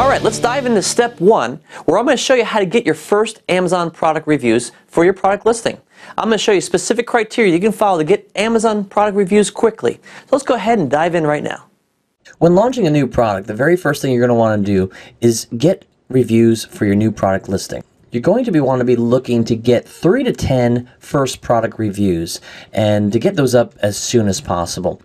All right, let's dive into step one, where I'm going to show you how to get your first Amazon product reviews for your product listing. I'm going to show you specific criteria you can follow to get Amazon product reviews quickly. So let's go ahead and dive in right now. When launching a new product, the very first thing you're going to want to do is get reviews for your new product listing you're going to be want to be looking to get 3 to 10 first product reviews and to get those up as soon as possible.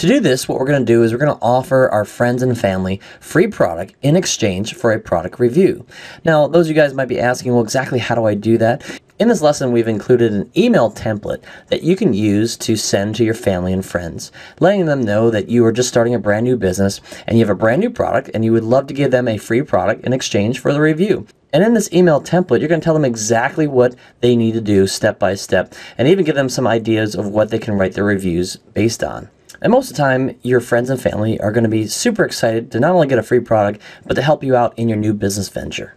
To do this, what we're going to do is we're going to offer our friends and family free product in exchange for a product review. Now, those of you guys might be asking, well, exactly how do I do that? In this lesson, we've included an email template that you can use to send to your family and friends, letting them know that you are just starting a brand new business and you have a brand new product and you would love to give them a free product in exchange for the review. And in this email template, you're going to tell them exactly what they need to do step by step and even give them some ideas of what they can write their reviews based on. And most of the time, your friends and family are going to be super excited to not only get a free product, but to help you out in your new business venture.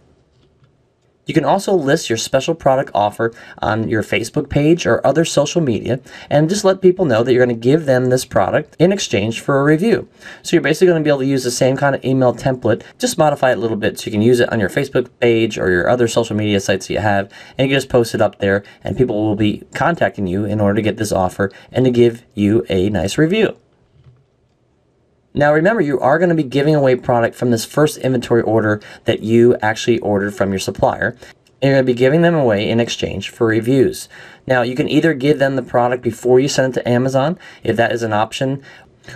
You can also list your special product offer on your Facebook page or other social media and just let people know that you're going to give them this product in exchange for a review. So you're basically going to be able to use the same kind of email template, just modify it a little bit so you can use it on your Facebook page or your other social media sites that you have and you just post it up there and people will be contacting you in order to get this offer and to give you a nice review. Now remember, you are going to be giving away product from this first inventory order that you actually ordered from your supplier. And you're going to be giving them away in exchange for reviews. Now, you can either give them the product before you send it to Amazon, if that is an option,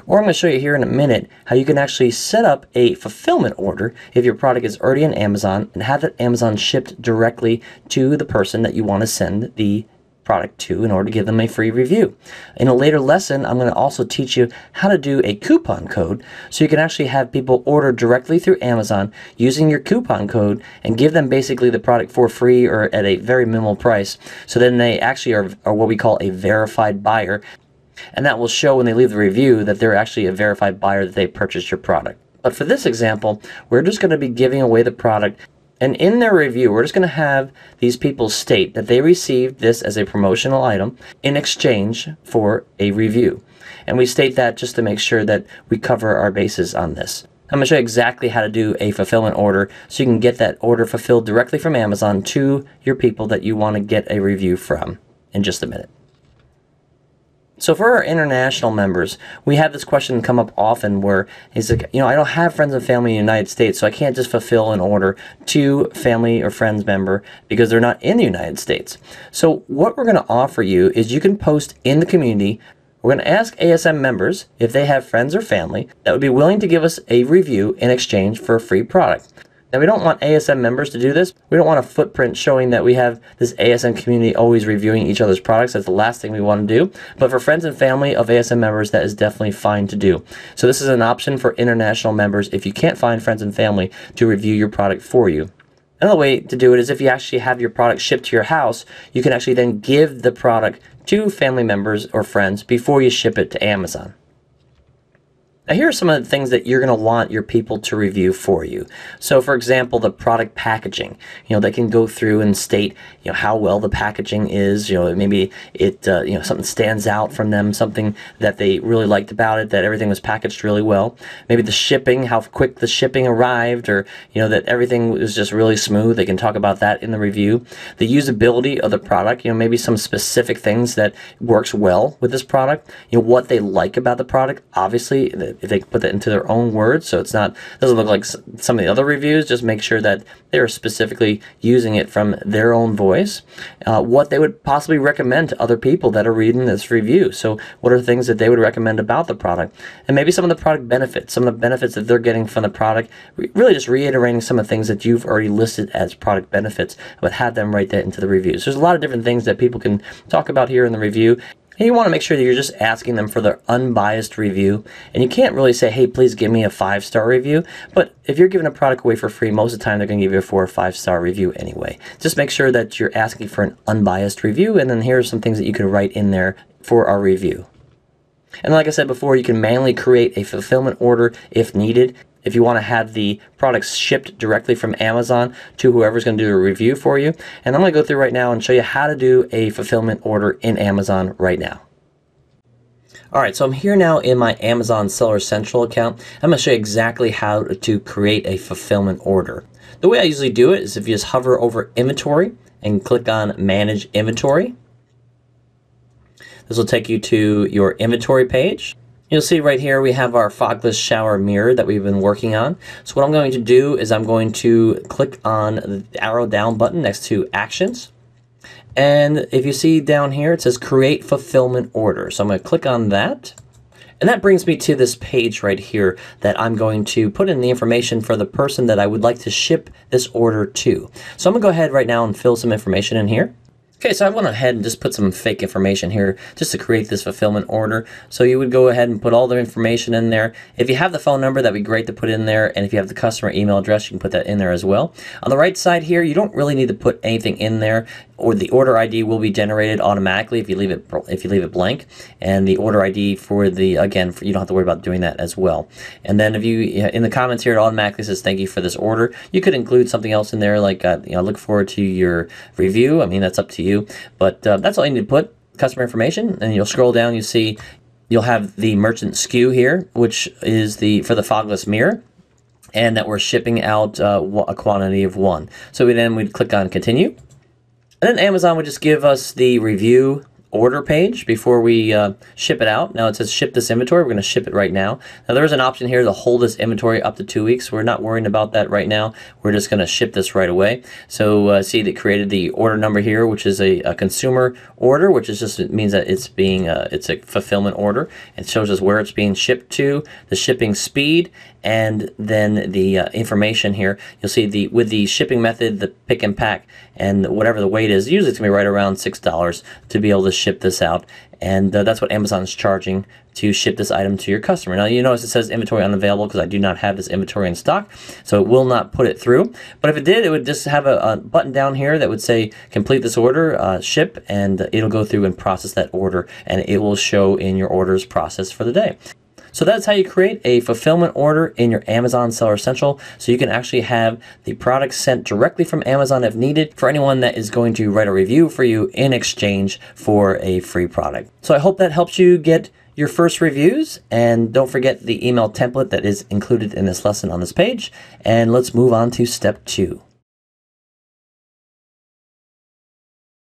or I'm going to show you here in a minute how you can actually set up a fulfillment order if your product is already on Amazon and have that Amazon shipped directly to the person that you want to send the product to in order to give them a free review. In a later lesson, I'm going to also teach you how to do a coupon code so you can actually have people order directly through Amazon using your coupon code and give them basically the product for free or at a very minimal price. So then they actually are, are what we call a verified buyer. And that will show when they leave the review that they're actually a verified buyer that they purchased your product. But for this example, we're just going to be giving away the product and in their review, we're just going to have these people state that they received this as a promotional item in exchange for a review. And we state that just to make sure that we cover our bases on this. I'm going to show you exactly how to do a fulfillment order so you can get that order fulfilled directly from Amazon to your people that you want to get a review from in just a minute. So for our international members, we have this question come up often where he's like, you know, I don't have friends and family in the United States, so I can't just fulfill an order to family or friends member because they're not in the United States. So what we're going to offer you is you can post in the community we're going to ask ASM members if they have friends or family that would be willing to give us a review in exchange for a free product. Now, we don't want ASM members to do this. We don't want a footprint showing that we have this ASM community always reviewing each other's products. That's the last thing we want to do. But for friends and family of ASM members, that is definitely fine to do. So this is an option for international members if you can't find friends and family to review your product for you. Another way to do it is if you actually have your product shipped to your house, you can actually then give the product to family members or friends before you ship it to Amazon. Now here are some of the things that you're going to want your people to review for you. So for example, the product packaging. You know, they can go through and state, you know, how well the packaging is. You know, maybe it, uh, you know, something stands out from them, something that they really liked about it, that everything was packaged really well. Maybe the shipping, how quick the shipping arrived, or, you know, that everything was just really smooth. They can talk about that in the review. The usability of the product, you know, maybe some specific things that works well with this product. You know, what they like about the product. Obviously, if they put that into their own words, so it's not doesn't look like some of the other reviews. Just make sure that they're specifically using it from their own voice. Uh, what they would possibly recommend to other people that are reading this review. So what are things that they would recommend about the product, and maybe some of the product benefits, some of the benefits that they're getting from the product. Really, just reiterating some of the things that you've already listed as product benefits, but have them write that into the reviews. There's a lot of different things that people can talk about here in the review, and you want to make sure that you're just asking them for their unbiased review. And you can't really say, hey, please give me a five star review. But if you're giving a product away for free, most of the time they're going to give you a four or five star review anyway. Just make sure that you're asking for an unbiased review. And then here are some things that you can write in there for our review. And like I said before, you can manually create a fulfillment order if needed if you want to have the products shipped directly from Amazon to whoever's going to do a review for you. And I'm going to go through right now and show you how to do a fulfillment order in Amazon right now. All right, so I'm here now in my Amazon Seller Central account. I'm gonna show you exactly how to create a fulfillment order. The way I usually do it is if you just hover over inventory and click on manage inventory. This will take you to your inventory page. You'll see right here we have our fogless shower mirror that we've been working on. So what I'm going to do is I'm going to click on the arrow down button next to actions. And if you see down here, it says create fulfillment order. So I'm going to click on that. And that brings me to this page right here that I'm going to put in the information for the person that I would like to ship this order to. So I'm going to go ahead right now and fill some information in here. Okay, so I went ahead and just put some fake information here just to create this fulfillment order. So you would go ahead and put all the information in there. If you have the phone number, that'd be great to put in there. And if you have the customer email address, you can put that in there as well. On the right side here, you don't really need to put anything in there or the order ID will be generated automatically if you leave it if you leave it blank. And the order ID for the again for, you don't have to worry about doing that as well. And then if you in the comments here it automatically says thank you for this order. You could include something else in there like uh, you know look forward to your review. I mean that's up to you. But uh, that's all you need to put customer information. And you'll scroll down you see you'll have the merchant SKU here which is the for the fogless mirror. And that we're shipping out uh, a quantity of one. So we then we'd click on continue and then Amazon would just give us the review order page before we uh, ship it out. Now it says ship this inventory. We're going to ship it right now. Now there is an option here to hold this inventory up to two weeks. We're not worrying about that right now. We're just going to ship this right away. So uh, see, it created the order number here, which is a, a consumer order, which is just means that it's being uh, it's a fulfillment order. It shows us where it's being shipped to, the shipping speed, and then the uh, information here. You'll see the with the shipping method, the pick and pack, and whatever the weight is. Usually it's gonna be right around six dollars to be able to ship this out, and uh, that's what Amazon is charging to ship this item to your customer. Now you notice it says inventory unavailable because I do not have this inventory in stock, so it will not put it through. But if it did, it would just have a, a button down here that would say complete this order, uh, ship, and it'll go through and process that order, and it will show in your orders process for the day. So that's how you create a fulfillment order in your Amazon Seller Central so you can actually have the product sent directly from Amazon if needed for anyone that is going to write a review for you in exchange for a free product. So I hope that helps you get your first reviews and don't forget the email template that is included in this lesson on this page and let's move on to step two.